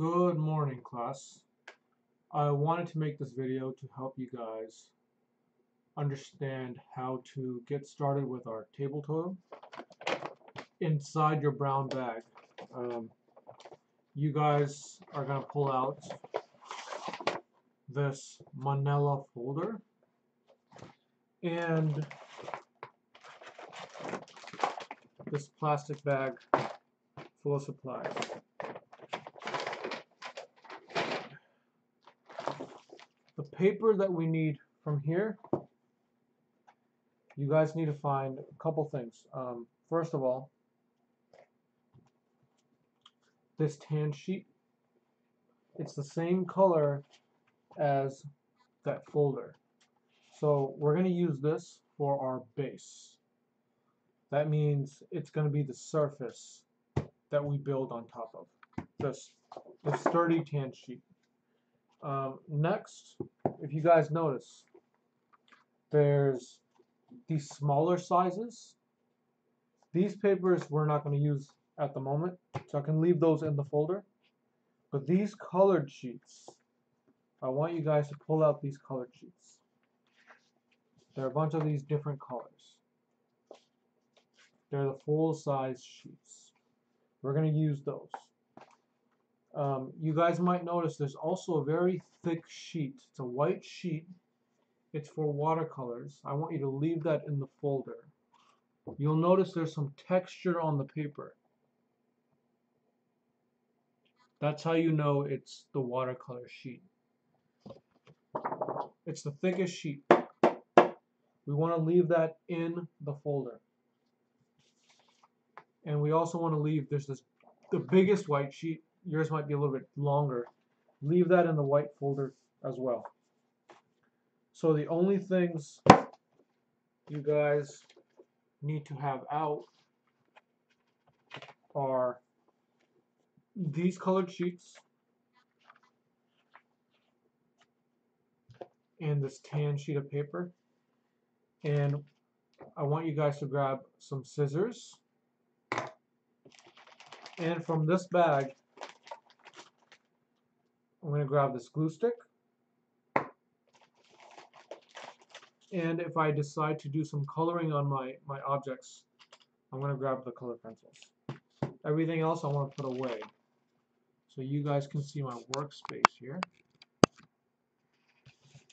Good morning, class. I wanted to make this video to help you guys understand how to get started with our table totem inside your brown bag. Um, you guys are going to pull out this manila folder and this plastic bag full of supplies. Paper that we need from here, you guys need to find a couple things. Um, first of all, this tan sheet, it's the same color as that folder. So we're going to use this for our base. That means it's going to be the surface that we build on top of this, sturdy tan sheet. Um, next, if you guys notice, there's these smaller sizes. These papers we're not going to use at the moment, so I can leave those in the folder. But these colored sheets, I want you guys to pull out these colored sheets. There are a bunch of these different colors. They're the full size sheets. We're going to use those. Um, you guys might notice there's also a very thick sheet. It's a white sheet. It's for watercolors. I want you to leave that in the folder. You'll notice there's some texture on the paper. That's how you know it's the watercolor sheet. It's the thickest sheet. We want to leave that in the folder. And we also want to leave, there's this, the biggest white sheet, yours might be a little bit longer. Leave that in the white folder as well. So the only things you guys need to have out are these colored sheets and this tan sheet of paper and I want you guys to grab some scissors and from this bag I'm going to grab this glue stick and if I decide to do some coloring on my, my objects I'm going to grab the color pencils. Everything else I want to put away. So you guys can see my workspace here.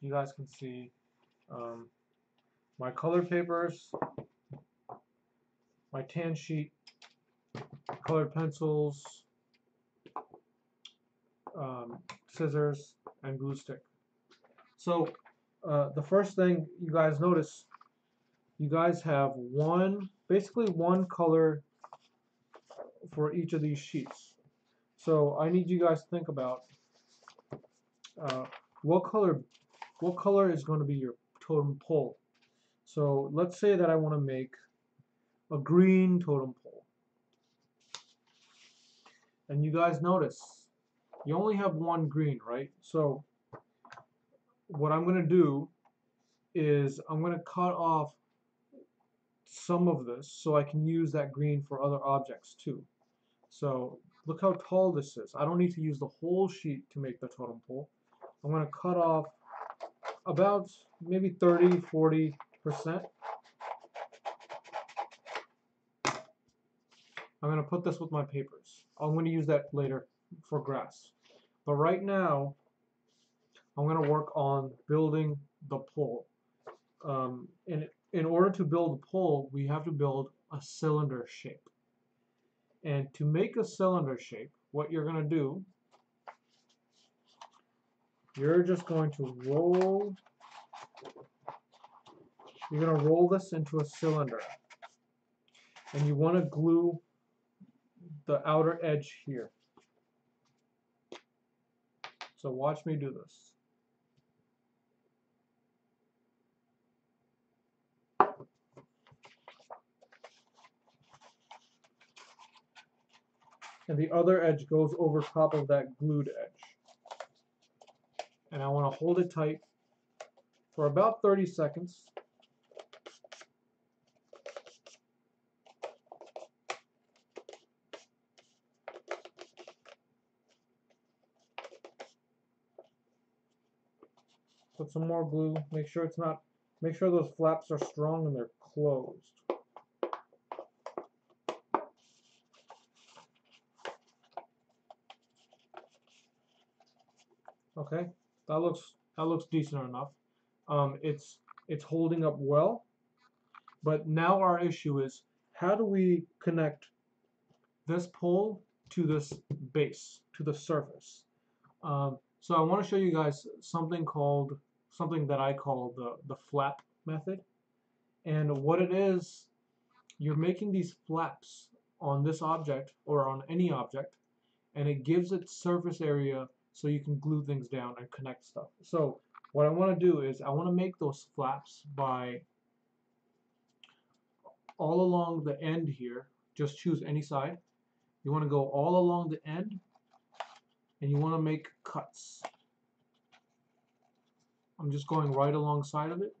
You guys can see um, my color papers, my tan sheet, colored pencils, um, scissors, and glue stick. So uh, the first thing you guys notice, you guys have one, basically one color for each of these sheets. So I need you guys to think about uh, what color, what color is going to be your totem pole. So let's say that I want to make a green totem pole. And you guys notice, you only have one green, right? So what I'm going to do is I'm going to cut off some of this so I can use that green for other objects too. So look how tall this is. I don't need to use the whole sheet to make the totem pole. I'm going to cut off about maybe 30, 40 percent. I'm going to put this with my papers. I'm going to use that later for grass. But right now, I'm going to work on building the pole. Um, and in order to build a pole, we have to build a cylinder shape. And to make a cylinder shape, what you're going to do, you're just going to roll, you're going to roll this into a cylinder. And you want to glue the outer edge here. So watch me do this. and the other edge goes over top of that glued edge. And I want to hold it tight for about 30 seconds. Put some more glue. Make sure it's not, make sure those flaps are strong and they're closed. Okay, that looks that looks decent enough. Um, it's it's holding up well, but now our issue is how do we connect this pole to this base, to the surface? Um, so I want to show you guys something called something that I call the the flap method, and what it is, you're making these flaps on this object or on any object, and it gives it surface area so you can glue things down and connect stuff. So what I want to do is I want to make those flaps by all along the end here. Just choose any side. You want to go all along the end and you want to make cuts. I'm just going right alongside of it.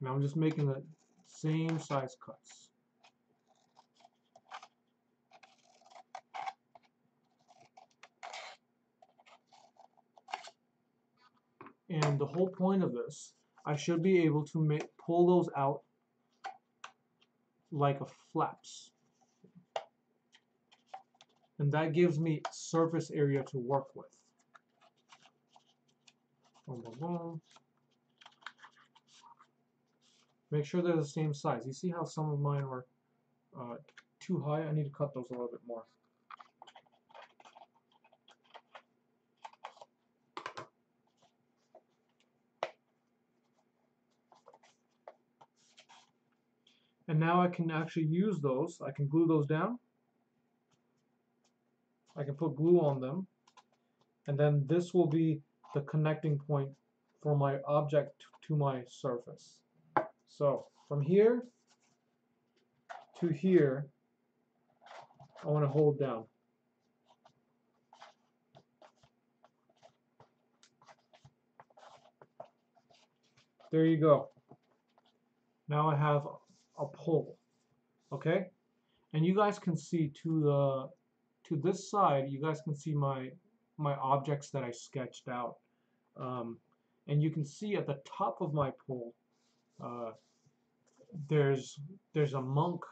And I'm just making the same size cuts. And the whole point of this, I should be able to make, pull those out like a flaps. And that gives me surface area to work with. Boom, boom, boom. Make sure they're the same size. You see how some of mine are uh, too high? I need to cut those a little bit more. And now I can actually use those. I can glue those down. I can put glue on them. And then this will be the connecting point for my object to my surface. So from here to here, I want to hold down. There you go. Now I have a pole okay and you guys can see to the to this side you guys can see my my objects that I sketched out um, and you can see at the top of my pole uh, there's there's a monk.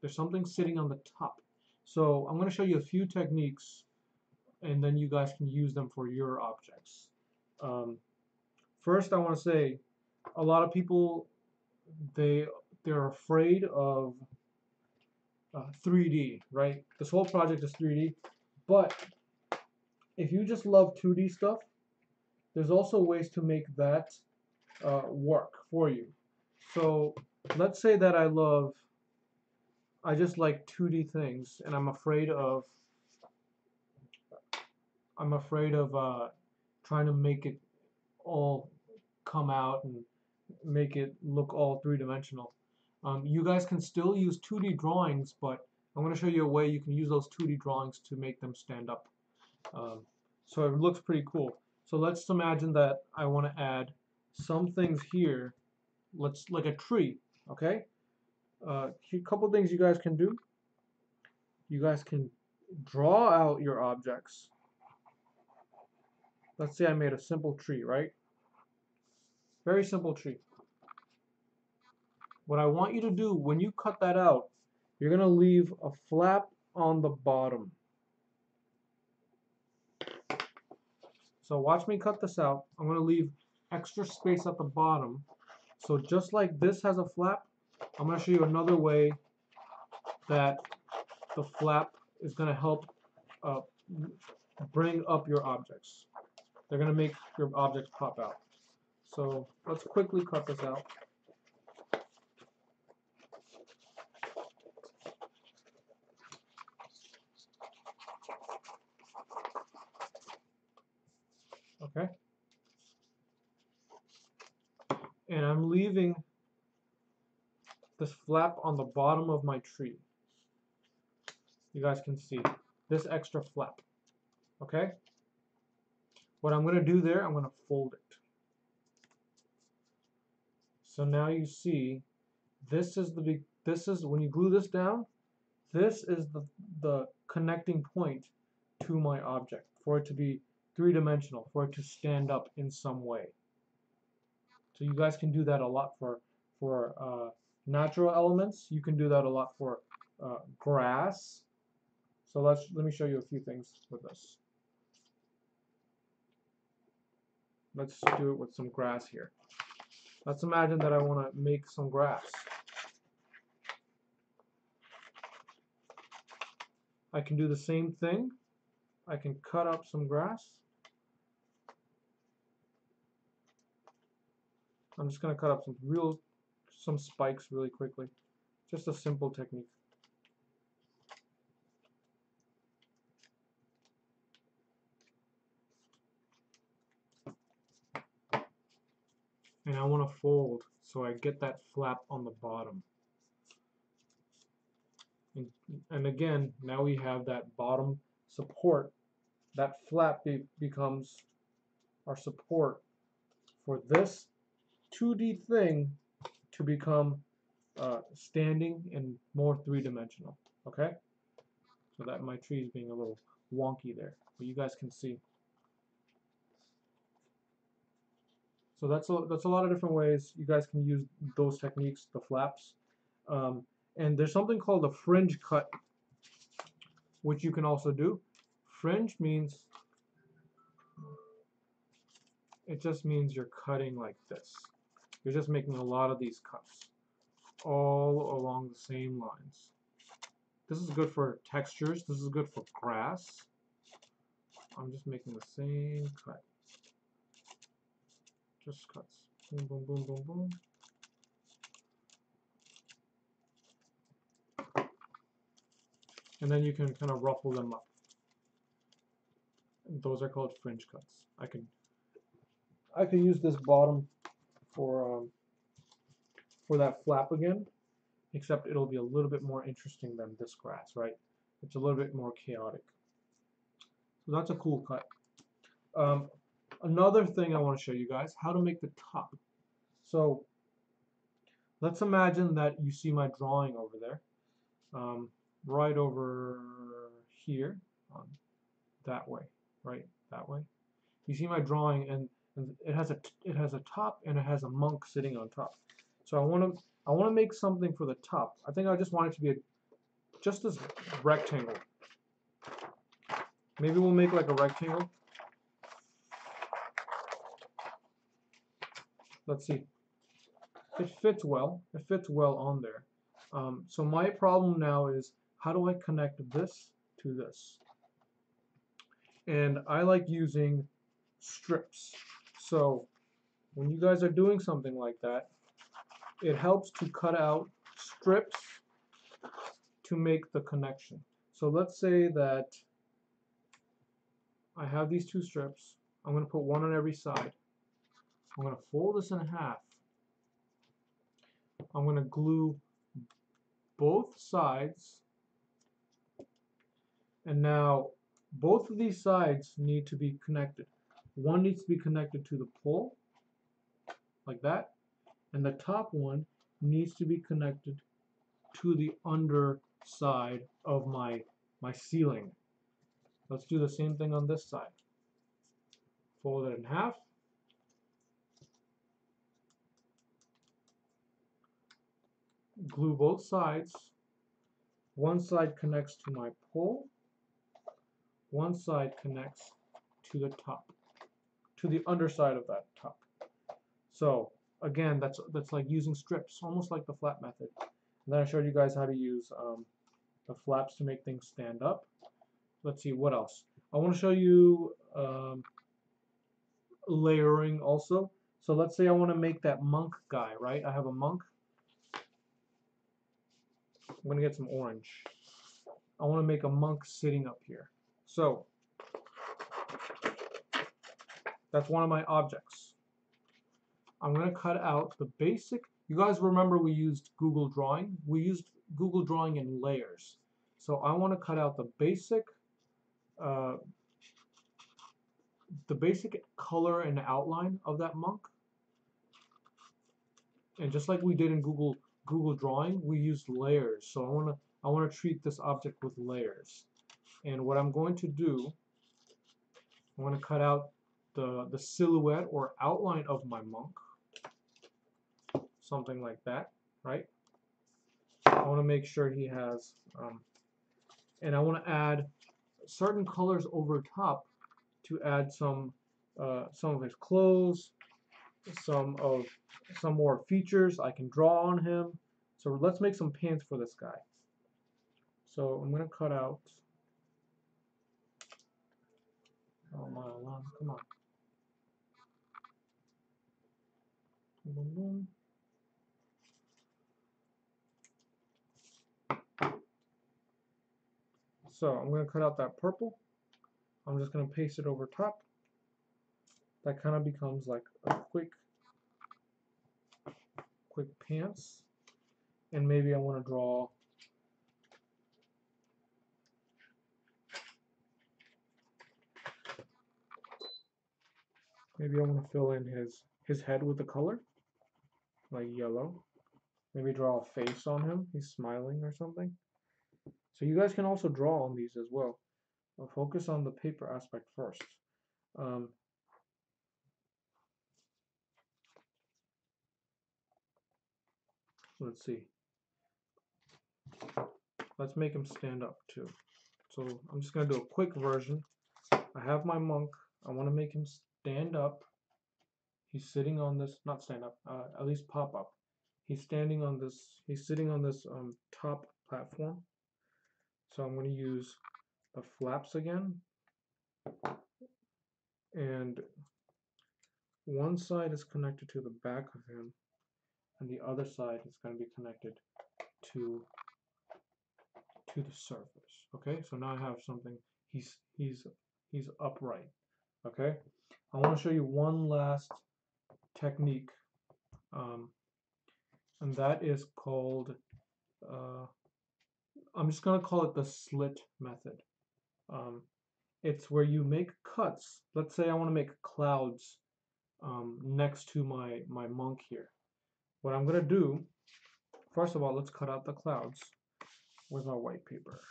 There's something sitting on the top. So I'm going to show you a few techniques and then you guys can use them for your objects. Um, first I want to say a lot of people they they're afraid of uh, 3D, right? This whole project is 3D, but if you just love 2D stuff, there's also ways to make that uh, work for you. So let's say that I love, I just like 2D things, and I'm afraid of, I'm afraid of uh, trying to make it all come out and make it look all three-dimensional. Um, you guys can still use 2D drawings, but I'm going to show you a way you can use those 2D drawings to make them stand up. Um, so it looks pretty cool. So let's imagine that I want to add some things here. Let's like a tree, okay? Uh, a couple things you guys can do. You guys can draw out your objects. Let's say I made a simple tree, right? Very simple tree. What I want you to do when you cut that out, you're going to leave a flap on the bottom. So watch me cut this out. I'm going to leave extra space at the bottom. So just like this has a flap, I'm going to show you another way that the flap is going to help uh, bring up your objects. They're going to make your objects pop out. So let's quickly cut this out. okay? And I'm leaving this flap on the bottom of my tree. You guys can see this extra flap, okay? What I'm going to do there, I'm going to fold it. So now you see this is the big, this is when you glue this down, this is the, the connecting point to my object for it to be three-dimensional, for it to stand up in some way. So you guys can do that a lot for for uh, natural elements. You can do that a lot for uh, grass. So let's let me show you a few things with this. Let's do it with some grass here. Let's imagine that I want to make some grass. I can do the same thing. I can cut up some grass. I'm just going to cut up some real some spikes really quickly. Just a simple technique. And I want to fold so I get that flap on the bottom. And, and again, now we have that bottom support. That flap be becomes our support for this 2D thing to become uh, standing and more three-dimensional. Okay? So that my tree is being a little wonky there, but you guys can see. So that's a, that's a lot of different ways you guys can use those techniques, the flaps. Um, and there's something called a fringe cut, which you can also do. Fringe means, it just means you're cutting like this. You're just making a lot of these cuts all along the same lines. This is good for textures. This is good for grass. I'm just making the same cut. Just cuts. Boom, boom, boom, boom, boom. And then you can kind of ruffle them up. Those are called fringe cuts. I can I can use this bottom for um, for that flap again, except it'll be a little bit more interesting than this grass, right? It's a little bit more chaotic. So that's a cool cut. Um, another thing I want to show you guys, how to make the top. So let's imagine that you see my drawing over there, um, right over here, on that way, right, that way. You see my drawing and it has a it has a top and it has a monk sitting on top. So I want to I want to make something for the top. I think I just want it to be a, just this rectangle. Maybe we'll make like a rectangle. Let's see. It fits well. It fits well on there. Um, so my problem now is how do I connect this to this? And I like using strips. So when you guys are doing something like that, it helps to cut out strips to make the connection. So let's say that I have these two strips. I'm going to put one on every side. I'm going to fold this in half. I'm going to glue both sides. And now both of these sides need to be connected. One needs to be connected to the pole, like that, and the top one needs to be connected to the underside of my, my ceiling. Let's do the same thing on this side. Fold it in half. Glue both sides. One side connects to my pole. One side connects to the top to the underside of that top. So again, that's that's like using strips, almost like the flap method. And then I showed you guys how to use um, the flaps to make things stand up. Let's see, what else? I want to show you um, layering also. So let's say I want to make that monk guy, right? I have a monk. I'm going to get some orange. I want to make a monk sitting up here. So that's one of my objects. I'm going to cut out the basic. You guys remember we used Google Drawing? We used Google Drawing in layers. So I want to cut out the basic uh, the basic color and outline of that monk. And just like we did in Google Google Drawing, we used layers. So I want to I want to treat this object with layers. And what I'm going to do I'm going to cut out the, the silhouette or outline of my monk. Something like that, right? I want to make sure he has, um, and I want to add certain colors over top to add some uh, some of his clothes, some of some more features I can draw on him. So let's make some pants for this guy. So I'm going to cut out. Oh my come on. Boom, boom. So I'm going to cut out that purple. I'm just going to paste it over top. That kind of becomes like a quick, quick pants. And maybe I want to draw Maybe I want to fill in his his head with the color, like yellow. Maybe draw a face on him. He's smiling or something. So you guys can also draw on these as well. I'll focus on the paper aspect first. Um, let's see. Let's make him stand up too. So I'm just going to do a quick version. I have my monk. I want to make him stand up. He's sitting on this, not stand up, uh, at least pop up. He's standing on this, he's sitting on this um, top platform. So I'm going to use the flaps again. And one side is connected to the back of him and the other side is going to be connected to to the surface okay so now I have something he's he's he's upright okay I want to show you one last technique um, and that is called uh, I'm just going to call it the slit method. Um, it's where you make cuts. Let's say I want to make clouds um, next to my, my monk here. What I'm going to do, first of all, let's cut out the clouds with our white paper.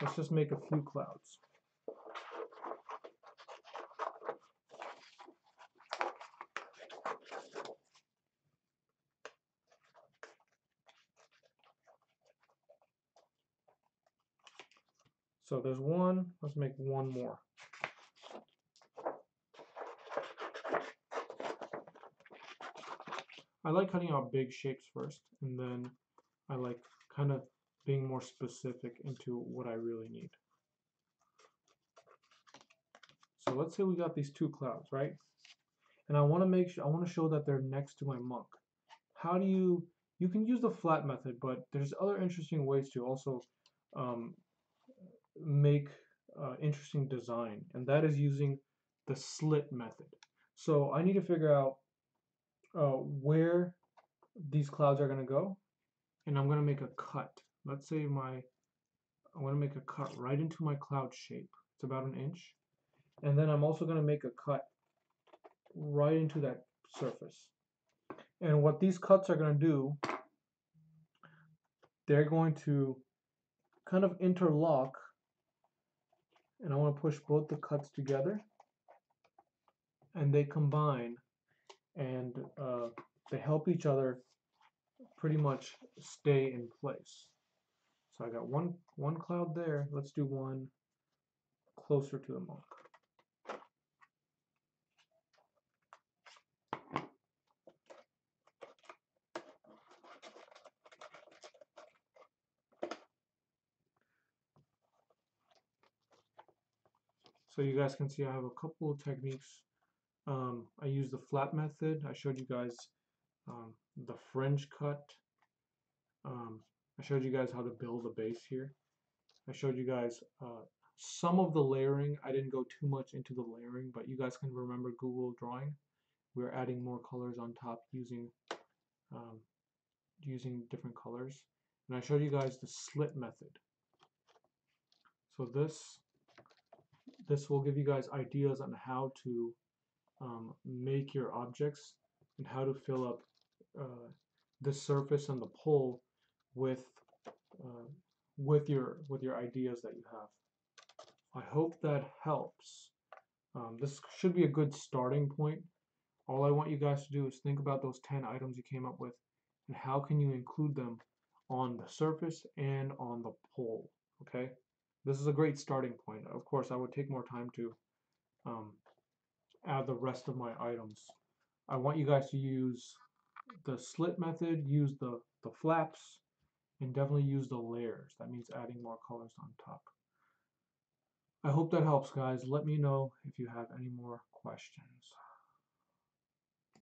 Let's just make a few clouds. So there's one, let's make one more. I like cutting out big shapes first, and then I like kind of being more specific into what I really need. So let's say we got these two clouds, right? And I want to make sure, I want to show that they're next to my monk. How do you, you can use the flap method, but there's other interesting ways to also um, make uh, interesting design, and that is using the slit method. So I need to figure out uh, where these clouds are going to go, and I'm going to make a cut. Let's say my I'm going to make a cut right into my cloud shape. It's about an inch. And then I'm also going to make a cut right into that surface. And what these cuts are going to do, they're going to kind of interlock and I want to push both the cuts together and they combine and uh, they help each other pretty much stay in place. So I got one one cloud there. Let's do one closer to the monk. So you guys can see I have a couple of techniques. Um, I use the flap method. I showed you guys um, the fringe cut. Um, I showed you guys how to build a base here. I showed you guys uh, some of the layering. I didn't go too much into the layering, but you guys can remember Google Drawing. We're adding more colors on top using um, using different colors. And I showed you guys the slit method. So this this will give you guys ideas on how to um, make your objects and how to fill up uh, the surface and the pole with uh, with your with your ideas that you have. I hope that helps. Um, this should be a good starting point. All I want you guys to do is think about those 10 items you came up with and how can you include them on the surface and on the pole, okay? This is a great starting point. Of course, I would take more time to um, add the rest of my items. I want you guys to use the slit method, use the, the flaps, and definitely use the layers. That means adding more colors on top. I hope that helps, guys. Let me know if you have any more questions.